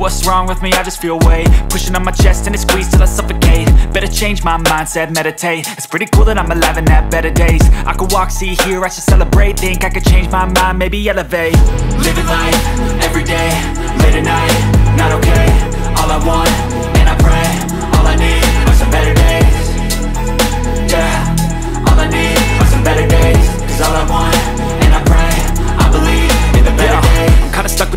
What's wrong with me? I just feel weight Pushing on my chest and it squeezes till I suffocate. Better change my mindset, meditate. It's pretty cool that I'm alive and have better days. I could walk, see, hear, I should celebrate. Think I could change my mind, maybe elevate. Living life, every